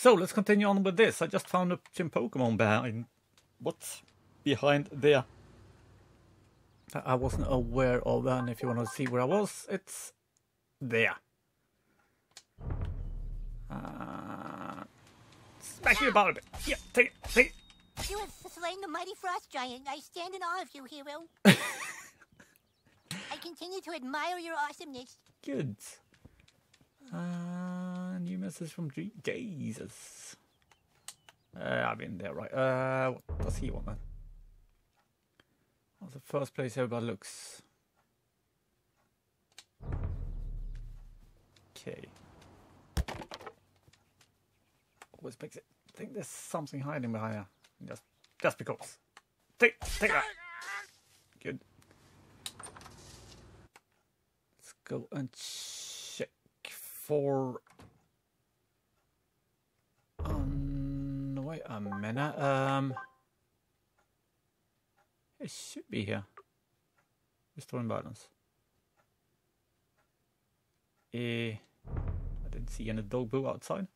So let's continue on with this. I just found a Chinpokomon behind. What's behind there? That I wasn't aware of, and if you want to see where I was, it's there. Uh, smack you about a bit. Yeah, take it, take it. You have slain the mighty frost giant. I stand in awe of you, hero. I continue to admire your awesomeness. Good. Uh, new is from Jesus. Uh, I've been there, right. Uh, what does he want then? What's the first place everybody looks? Okay. Always makes it I think there's something hiding behind here. Just, just because. Take, take that. Good. Let's go and check for. Wait a minute. Um, it should be here. Restoring balance. Eh, I didn't see any dog poo outside.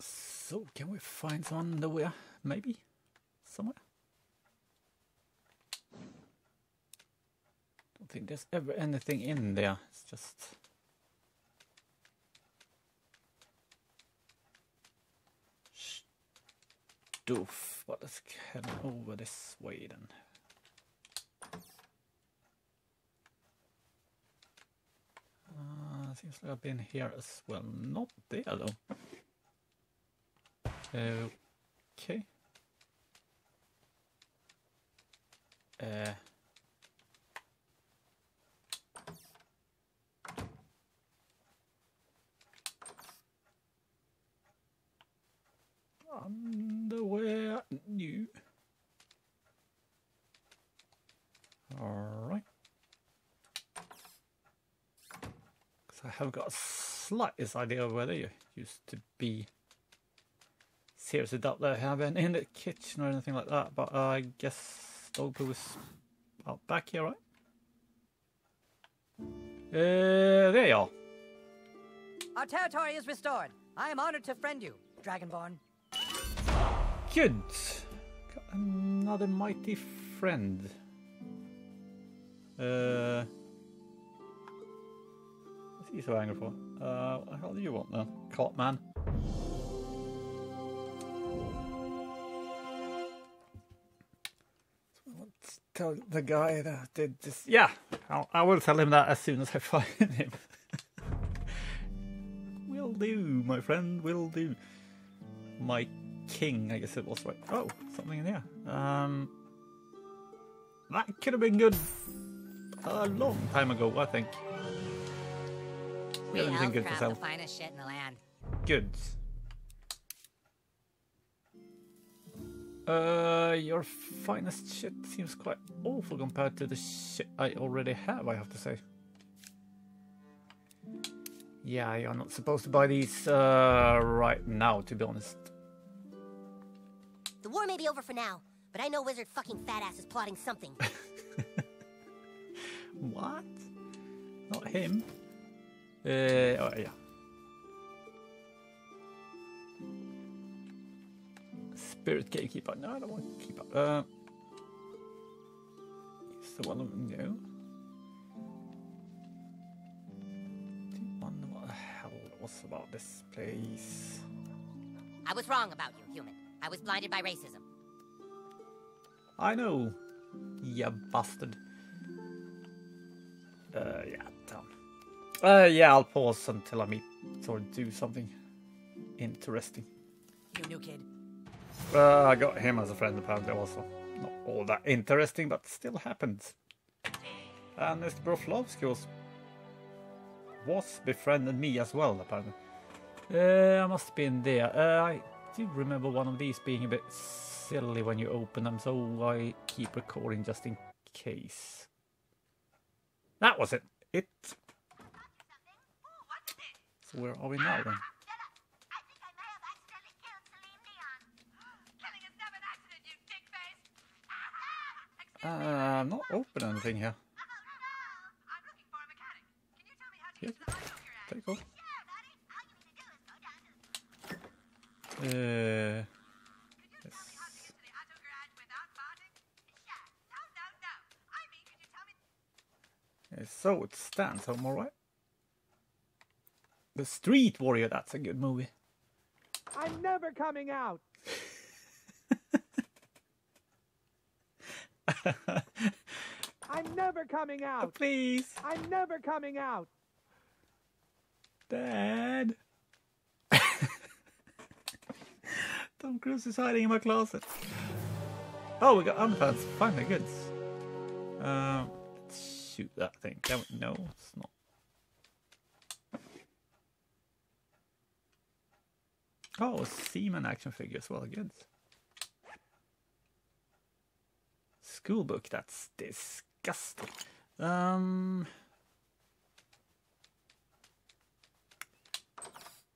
So, can we find some underwear? Maybe? Somewhere? Don't think there's ever anything in there. It's just. Stuff. But let's head over this way then. Uh, seems like I've been here as well. Not there though. Okay. Uh. Underwear new. Alright. Because I haven't got a slightest idea where they used to be seriously doubt they have any in the kitchen or anything like that, but uh, I guess dog was out back here, right? Uh, there you are. Our territory is restored. I am honored to friend you, Dragonborn. Good. Got another mighty friend. Uh, what's he so angry for? Uh, what the hell do you want now, Cartman? Let's tell the guy that did this. Yeah, I'll, I will tell him that as soon as I find him. will do, my friend, will do. My king, I guess it was right. Oh, something in here. Um, that could have been good a long time ago, I think. We anything good to sell. the finest shit in the land. Good. Uh, your finest shit seems quite awful compared to the shit I already have, I have to say. Yeah, you're not supposed to buy these uh, right now, to be honest. The war may be over for now, but I know Wizard fucking fat ass is plotting something. What? Not him. Uh, oh, yeah. Spirit Gatekeeper. No, I don't want to keep up. Uh, is the one of no. Wonder what the hell was about this place. I was wrong about you, human. I was blinded by racism. I know, you bastard. Uh, yeah, damn. Uh, yeah, I'll pause until I meet or do something interesting. You new kid. Uh, I got him as a friend apparently also. Not all that interesting, but still happens. And Mr. Broflovsky was, was befriended me as well, apparently. Uh, I must have been there. Uh, I do remember one of these being a bit silly when you open them, so I keep recording just in case. That was it. It. So where are we now then? Uh, I'm not open anything here. Yeah. Take off. Uh, yes. Yeah, so it stands home, alright. The Street Warrior, that's a good movie. I'm never coming out. I'm never coming out. Please, I'm never coming out. Dad. Tom Cruise is hiding in my closet. Oh, we got underpants. Finally, good. Um, let's shoot that thing. Can we? No, it's not. Oh, Seaman action figure as well. Good. School book. That's disgusting. Um.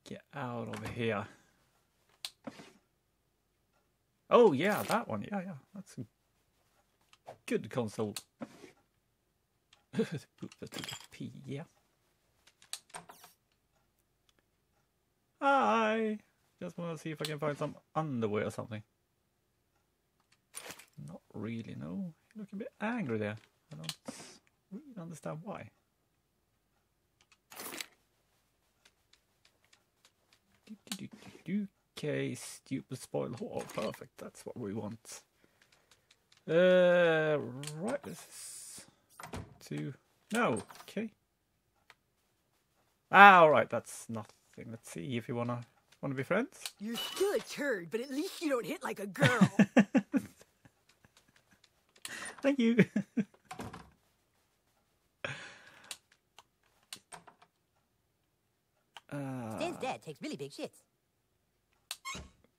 Get out of here. Oh yeah, that one. Yeah, yeah. That's a good console. Put that to the P, yeah. Hi. Just want to see if I can find some underwear or something. Not really, no. You look a bit angry there. I don't really understand why. Do, do, do, do, do. Okay, stupid spoil whore. Perfect, that's what we want. Uh, right, this is two. No, okay. Ah, all right, that's nothing. Let's see if you wanna wanna be friends. You're still a turd, but at least you don't hit like a girl. Thank you. uh, Stan's dad takes really big shits.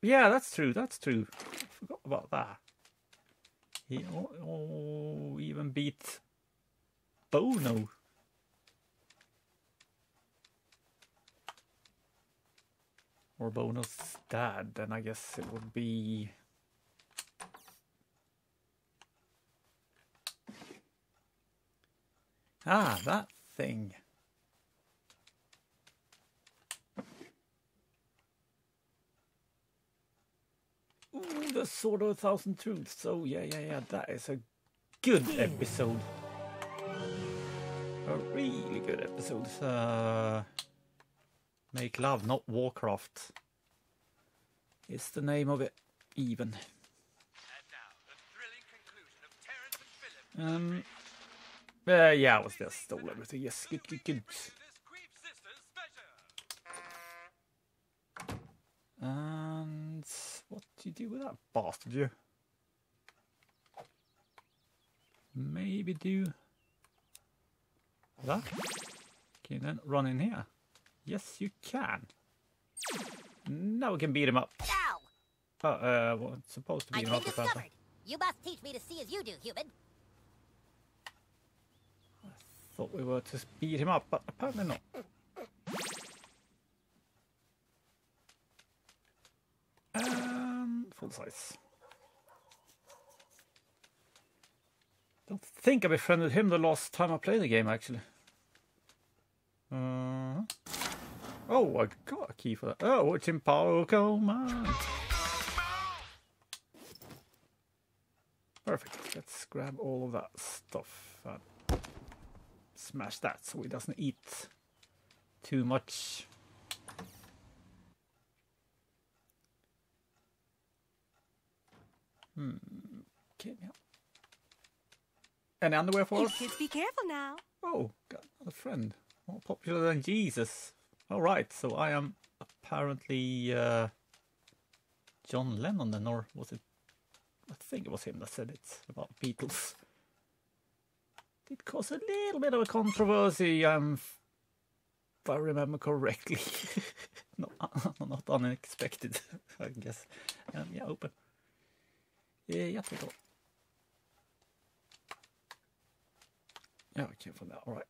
Yeah, that's true. That's true. I forgot about that. He oh, oh, even beat Bono. Or Bono's dad, then I guess it would be. Ah, that thing. The Sword of a Thousand Truths. So yeah, yeah, yeah. That is a good episode. A really good episode. Uh, Make love, not Warcraft. Is the name of it even? Um. Uh, yeah, I was just stole everything. Yes, good, good, good. And what do you do with that bastard? You maybe do that. Can you then run in here? Yes, you can. Now we can beat him up. Ow! Oh, uh, well, it's supposed to I've beat him been discovered. You must teach me to see as you do, human. I Thought we were to beat him up, but apparently not. Size. Don't think I befriended him the last time I played the game, actually. Uh, oh, I got a key for that. Oh, it's in Power Command. Perfect. Let's grab all of that stuff. and smash that so he doesn't eat too much. Hmm. Okay, yeah. Any underwear for you us? kids be careful now. Oh, got another friend. More popular than Jesus. All right, so I am apparently uh, John Lennon then, or was it? I think it was him that said it about Beatles. Did cause a little bit of a controversy, um, if I remember correctly. not, not unexpected, I guess. Um, yeah, open. Yeah, jättegott. Ja, vi kan få det. All right.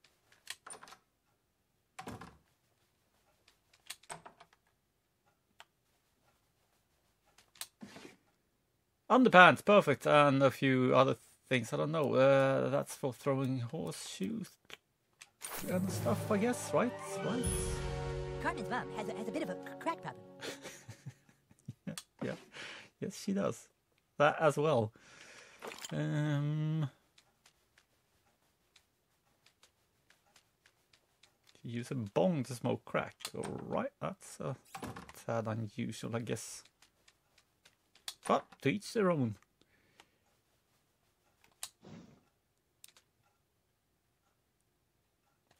Underpants, perfect, and a few other things. I don't know. Uh, that's for throwing horseshoes. and stuff, I guess, right? Right? Cartman's mom has a, has a bit of a crack problem. Yeah. Yes, she does. That as well. Um, use a bong to smoke crack. All right, that's a tad unusual, I guess. But to each their own.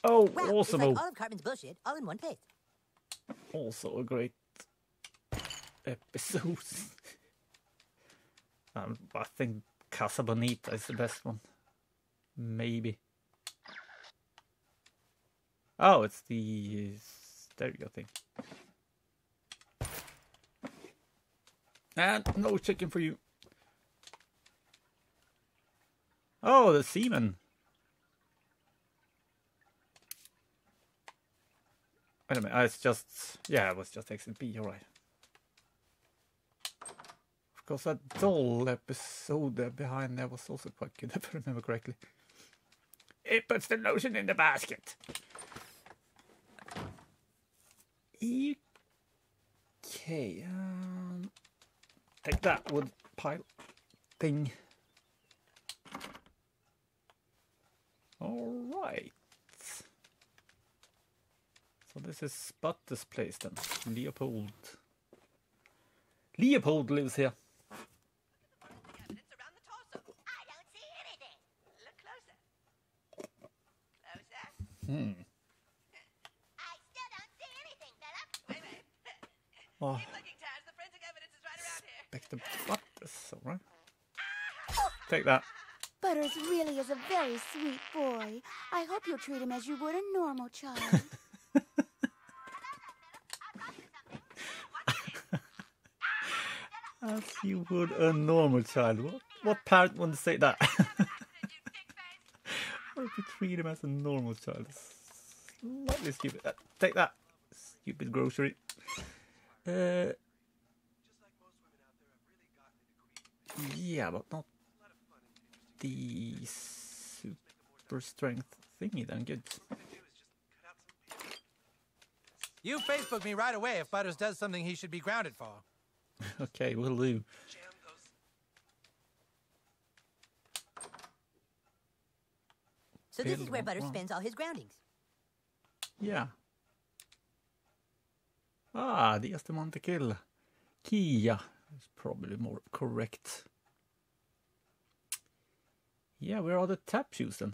Oh, Wow, also, it's like all of Cartman's bullshit all in one place. also a great episode. um, I think Casa Bonita is the best one. Maybe. Oh, it's the stereo thing. And no chicken for you. Oh, the semen. Wait a minute, it's just yeah, it was just exit B, alright. Of course that doll episode behind there was also quite good if I remember correctly. It puts the lotion in the basket. Okay, um, take that wood pile thing. All right. So this is Butters' place then. Leopold. Leopold lives here. Evidence around the torso. I don't see anything. Look closer. Closer. I still don't see anything, Philip. Wait, wait. Oh, Keep looking, Taz. The forensic evidence is right around here. back to Butters, alright. Take that. Butters really is a very sweet boy. I hope you'll treat him as you would a normal child. As you would a normal child. What, what parent would say that? or if you treat him as a normal child. Slightly stupid. Uh, take that, stupid grocery. Uh, yeah, but not the super strength thingy then. Good. You Facebook me right away if Butters does something he should be grounded for. Okay, we'll do. So this is where Available. Butters spends all his groundings. Yeah. Ah, Diaz de Montekill. Kia is probably more correct. Yeah, where are the tap shoes then?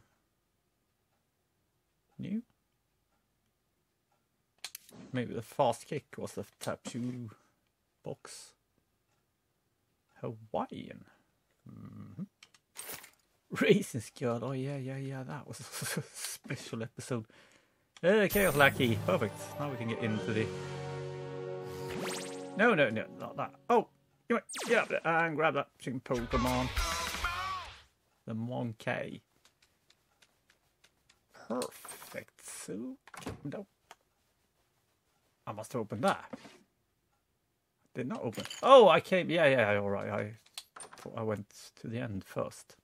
New? Maybe the fast kick was the tap shoe box. Hawaiian. hmm Racing Squad. Oh yeah, yeah, yeah. That was a special episode. Uh, Chaos Lackey. Perfect. Now we can get into the. No, no, no, not that. Oh, you went, get up there and grab that Pokemon. The Monkey. Perfect. So, no. I must have opened that. Did not open. Oh, I came. Yeah, yeah, all right. I thought I went to the end first.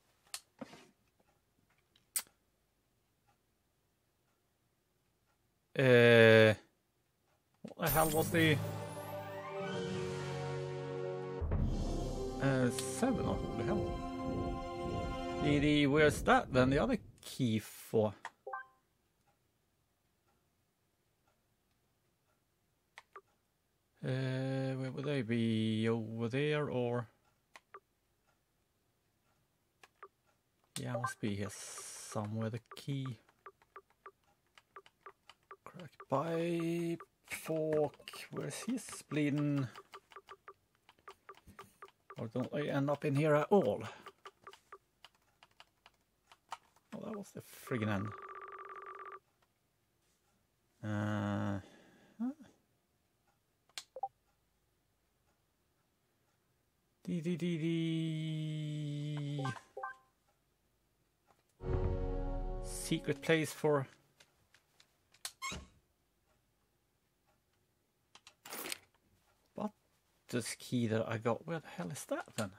Uh, what the hell was the uh, seven? Oh, holy hell! The where's that then? The other key for? Uh, where would they be? Over there or? Yeah, must be here somewhere. The key. Crack pipe, fork. Where's his bleeding? Or don't they end up in here at all? Oh, that was the friggin' end. Uh, dee dee dee. Secret place for What this key that I got? Where the hell is that then?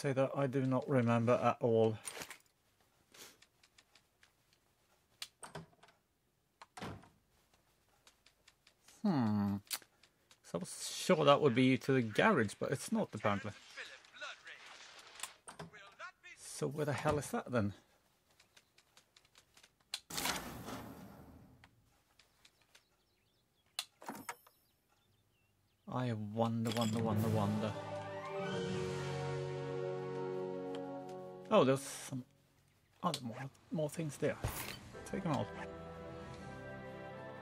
Say that I do not remember at all. Hmm. So I was sure that would be to the garage, but it's not apparently. So where the hell is that then? I wonder, wonder, wonder, wonder. Oh, there's some other more, more things there. Take them out.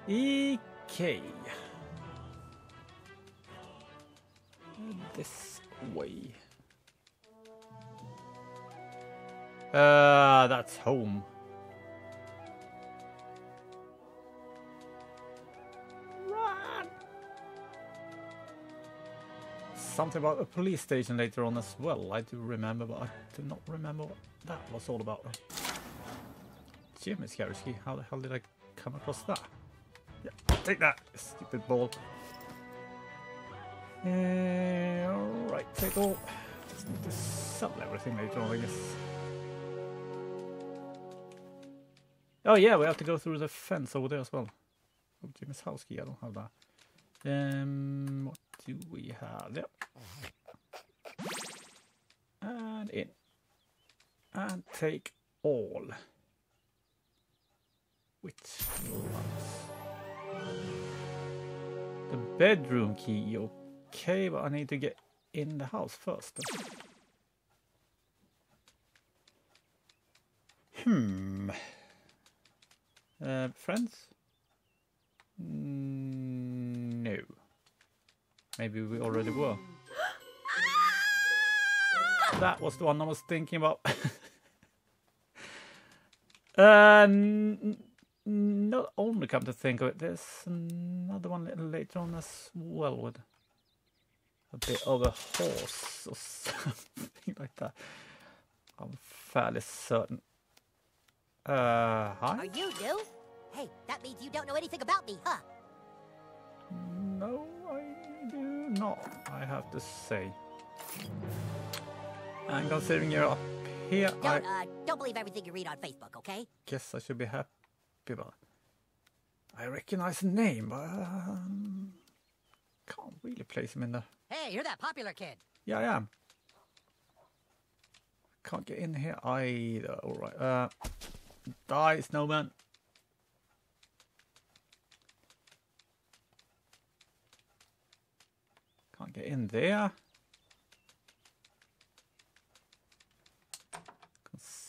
EK. This way. Uh, that's home. Something about a police station later on as well. I do remember, but I do not remember what that was all about. Jimmy's garage key. How the hell did I come across that? Yeah, take that, stupid ball. Alright, take all. Just need to sell everything later on, I guess. Oh yeah, we have to go through the fence over there as well. Oh, Jimmy's house I don't have that. Um, what do we have there? And in. And take all. Which ones? The bedroom key, okay, but I need to get in the house first. Hmm. Uh, friends? Mm, No. Maybe we already were. That was the one I was thinking about. n- not only come to think of it, there's another one little later on as well with a bit of a horse or something like that. I'm fairly certain. Uh, Are you new? Hey, that means you don't know anything about me, huh? No, I do not, I have to say. And considering you're up here, I Don't, uh, don't believe everything you read on Facebook, okay? guess I should be happy about. I recognize the name, but um, can't really place him in the. Hey, you're that popular kid. Yeah, I am. Can't get in here either. All right. Uh, die, snowman. Can't get in there.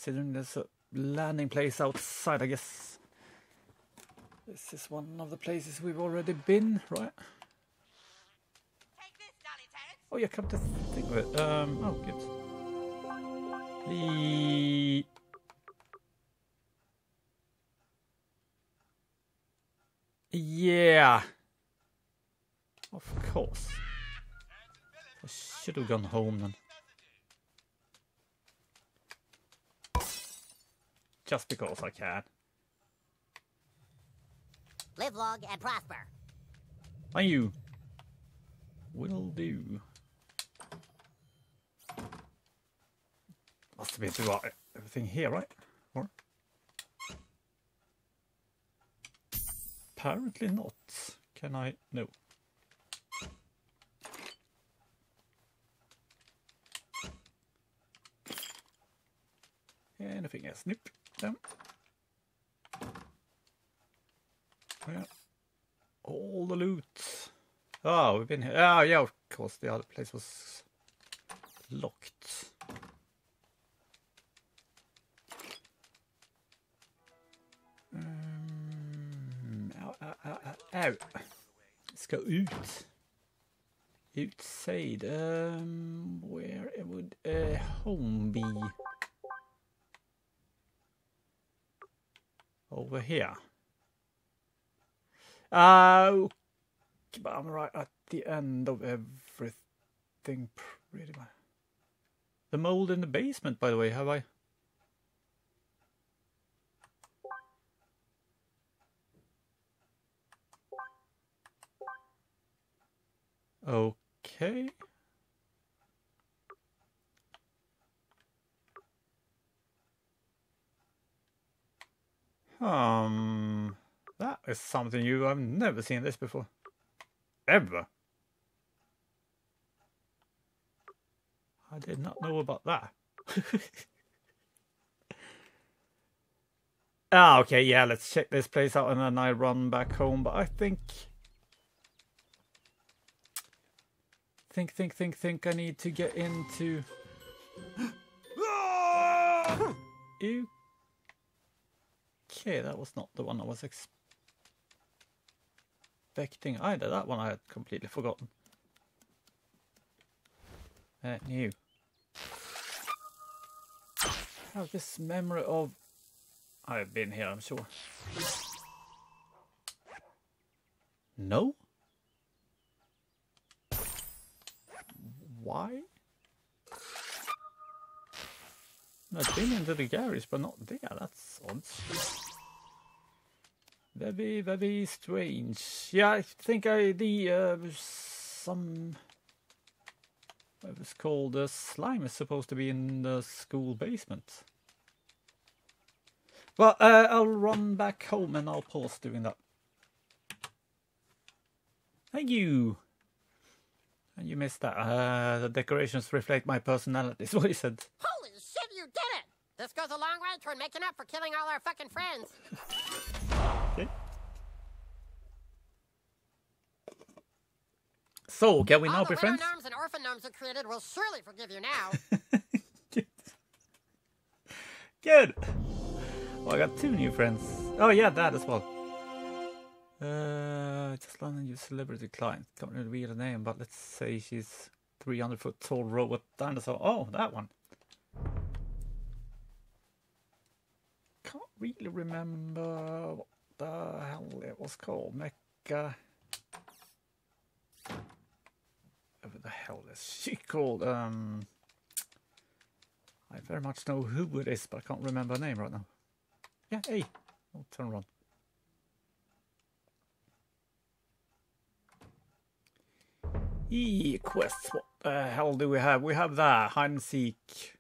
Considering there's a landing place outside, I guess. This is one of the places we've already been, right? Oh, yeah, come to think of it. Um, oh, good. The yeah, of course. I should have gone home then. Just because I can. Live long and prosper. Are you? Will do. Must have been throughout everything here, right? Or apparently not. Can I? No. Anything else? Nope. Yeah. All the loot. Oh, we've been here. Oh, yeah, of course. The other place was locked. Um, au, au, au, au, au. Ska ut. Outside. Um, where would uh, home be? Over here. Uh, but I'm right at the end of everything pretty much. The mold in the basement, by the way, have I? Okay. Is something new. I've never seen this before. Ever. I did not know about that. ah, okay, yeah, let's check this place out and then I run back home. But I think. Think, think, think, think I need to get into. Ew. Okay, that was not the one I was expecting either. That one I had completely forgotten. Uh, new. Have this memory of. I've been here, I'm sure. No? Why? I've been into the garage, but not there. That's odd. Very, very strange. Yeah, I think I the uh, some what was called uh, slime is supposed to be in the school basement. Well, uh, I'll run back home and I'll pause doing that. Thank you. And you missed that. Uh, the decorations reflect my personality. Is what he said. Holy shit, you did it! This goes a long way toward making up for killing all our fucking friends. So, can we all now the be friends? gnomes and orphan gnomes you created will surely forgive you now. Good. Well, I got two new friends. Oh yeah, that as well. Uh, just London, you celebrity client. Can't really read her name, but let's say she's 300 foot tall robot dinosaur. Oh, that one. Can't really remember what the hell it was called. Mecha. What the hell is she called? Um. I very much know who it is, but I can't remember her name right now. Yeah, hey, I'll turn around. E quests. What the hell do we have? We have that hide and seek.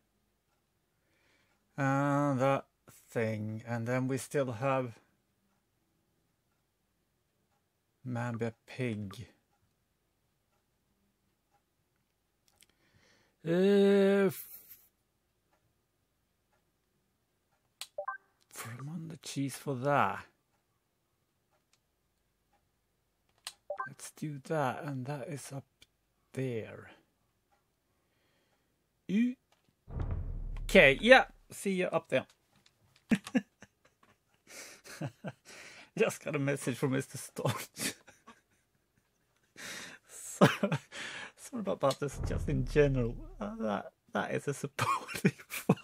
Uh, that thing, and then we still have man be a pig. From on the cheese for that. Let's do that, and that is up there. Okay, yeah, see you up there. Just got a message from Mr. Stotch. so, sorry about this, just in general. Uh, that that is a supportive father.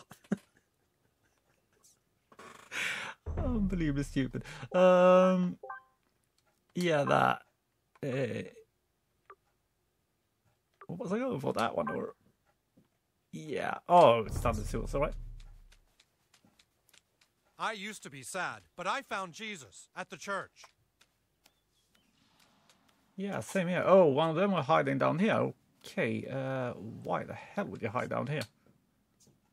Unbelievably stupid. Um, yeah, that. Uh, what was I going for that one or? Yeah. Oh, Thunder Sewers, all right. I used to be sad, but I found Jesus at the church. Yeah, same here. Oh, one of them are hiding down here. Okay, uh, why the hell would you hide down here?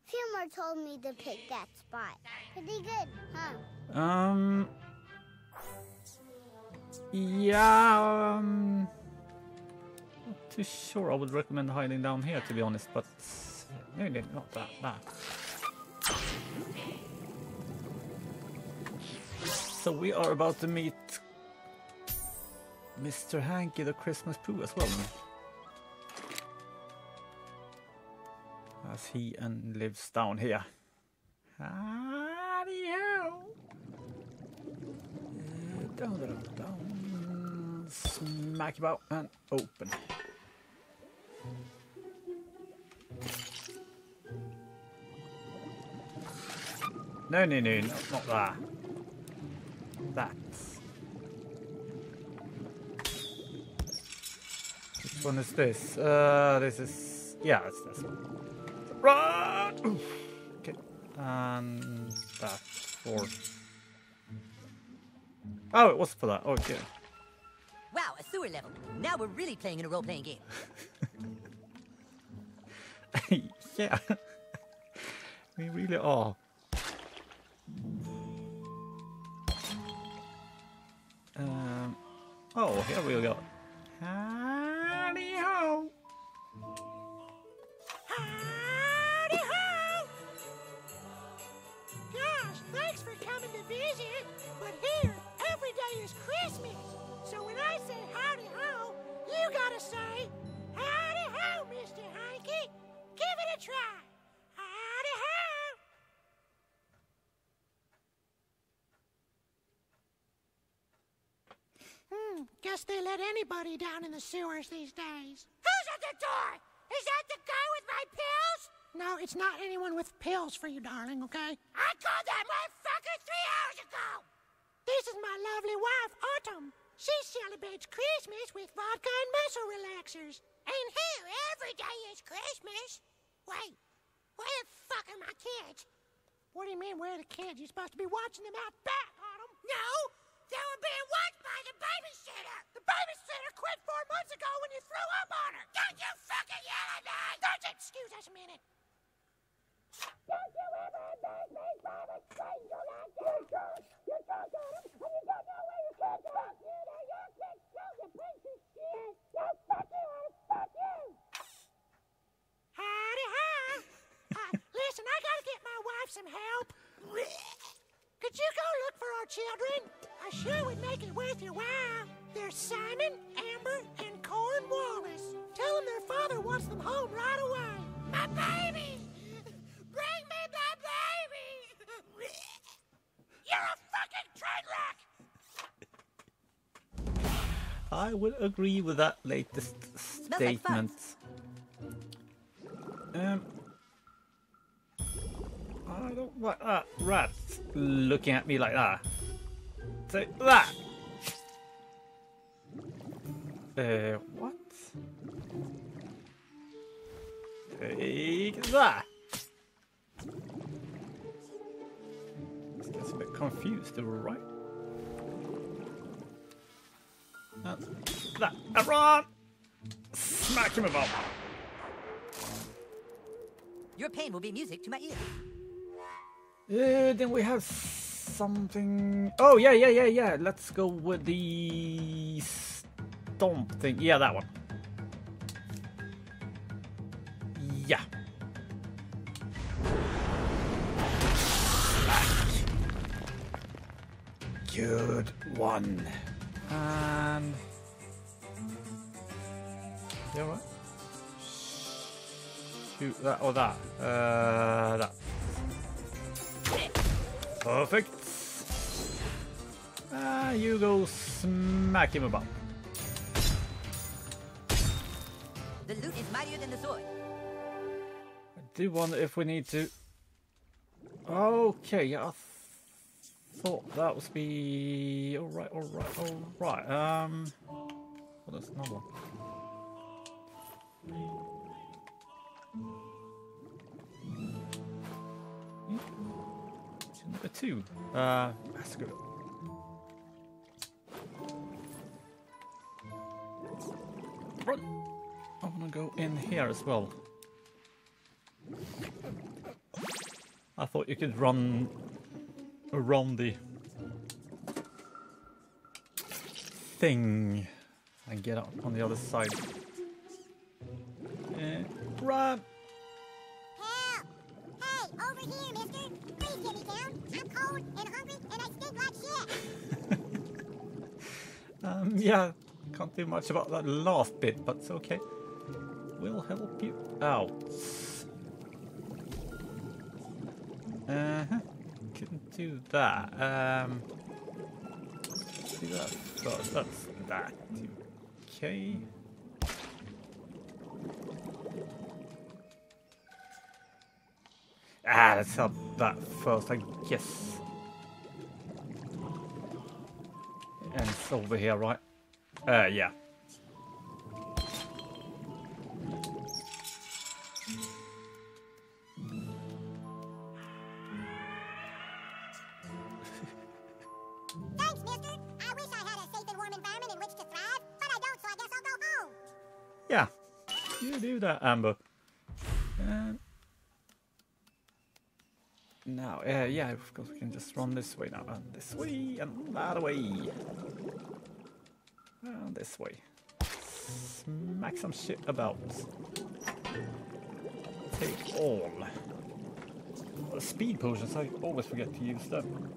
Humor told me to pick that spot. Pretty good, huh? Um. Yeah. Um, not too sure. I would recommend hiding down here, to be honest. But maybe not that bad. So we are about to meet Mr. Hankey the Christmas Poo as well. As he and lives down here. Howdy-ho! Uh, Down, down, down. Smack about and open. No, no, no, not, not that. That. Which one is this? Uh, this is... Yeah, it's this one. Run! Oof. Okay. And that for... Oh, it was for that. Okay. Wow, a sewer level. Now we're really playing in a role-playing game. yeah. we really are. Um, oh, here we go. Is Christmas. So when I say howdy ho, you gotta say howdy ho, Mr. Hankey. Give it a try. Howdy ho! Hmm, guess they let anybody down in the sewers these days. Who's at the door? Is that the guy with my pills? No, it's not anyone with pills for you, darling, okay? I called that motherfucker three hours ago! This is my lovely wife, Autumn. She celebrates Christmas with vodka and muscle relaxers. And here, every day is Christmas. Wait, where the fuck are my kids? What do you mean, where are the kids? You're supposed to be watching them out back, Autumn. No, they were being watched by the babysitter. The babysitter quit four months ago when you threw up on her. Don't you fucking yell at me! Don't you excuse us a minute. Don't you ever make me from a stranger like you could. You don't know them, and you don't know where your kids are. Fuck you, they're your kids too, you Howdy ho. Uh, listen, I gotta get my wife some help. Could you go look for our children? I sure would make it worth your while. There's Simon, Amber, and I would agree with that latest Smells like fun. statement. Um, I don't want that rat looking at me like that. Take that. Uh, what? Take that. This gets a bit confused, right? Run! Smack him about. Your pain will be music to my ear. Uh, then we have something. Oh yeah, yeah, yeah, yeah. Let's go with the stomp thing. Yeah, that one. Yeah. Smack. Good one. And. Yeah, what? Shoot that or that. Uh, that. Perfect. Ah, you go smack him about. The loot is mightier than the sword. I do wonder if we need to. Okay, yeah, I th- thought that was be all right, all right, all right. Um, well, that's another one. Two. Uh, that's good. Run. I want to go in here as well. I thought you could run around the thing and get up on the other side. Run! Yeah, can't do much about that last bit, but it's okay. We'll help you out. Uh huh. Couldn't do that. Um, that first. That's that. Okay. Ah, let's help that first, I guess. And it's over here, right? Uh, yeah. Thanks, mister. I wish I had a safe and warm environment in which to thrive, but I don't, so I guess I'll go home. Yeah. You do that, Amber. Um, Now, uh, yeah, of course we can just run this way now, and this way, and that way. And this way. Smack some shit about. Take all. Uh, Speed potions, I always forget to use them.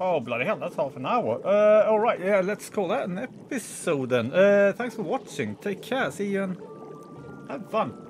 Oh, bloody hell, that's half an hour. Uh, alright, yeah, let's call that an episode then. Uh, thanks for watching. Take care, see you, and have fun.